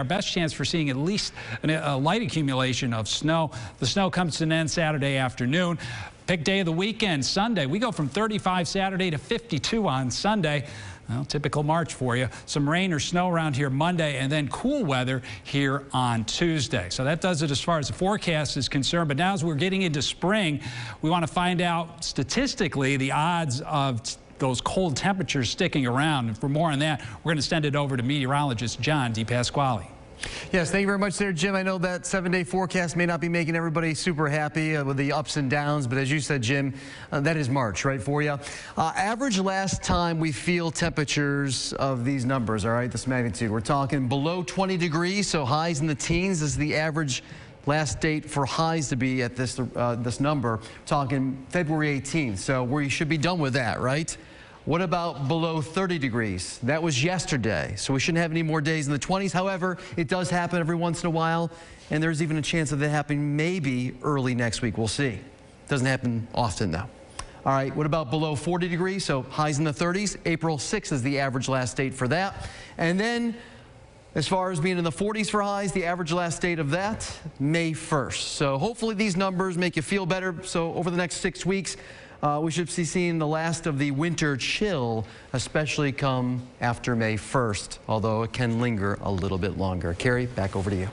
Our best chance for seeing at least a light accumulation of snow. The snow comes to an end Saturday afternoon. Pick day of the weekend, Sunday. We go from 35 Saturday to 52 on Sunday. Well, typical March for you. Some rain or snow around here Monday and then cool weather here on Tuesday. So that does it as far as the forecast is concerned. But now as we're getting into spring, we want to find out statistically the odds of those cold temperatures sticking around. And for more on that, we're going to send it over to meteorologist John DePasquale. Yes, thank you very much there, Jim. I know that seven-day forecast may not be making everybody super happy uh, with the ups and downs, but as you said, Jim, uh, that is March, right, for you? Uh, average last time we feel temperatures of these numbers, all right, this magnitude, we're talking below 20 degrees, so highs in the teens is the average last date for highs to be at this, uh, this number, talking February 18th. So we should be done with that, right? What about below 30 degrees? That was yesterday, so we shouldn't have any more days in the 20s. However, it does happen every once in a while, and there's even a chance of that happening maybe early next week. We'll see. Doesn't happen often, though. All right, what about below 40 degrees? So highs in the 30s. April 6th is the average last date for that. And then as far as being in the 40s for highs, the average last date of that, May 1st. So hopefully these numbers make you feel better. So over the next six weeks, uh, we should be seeing the last of the winter chill, especially come after May 1st, although it can linger a little bit longer. Carrie, back over to you.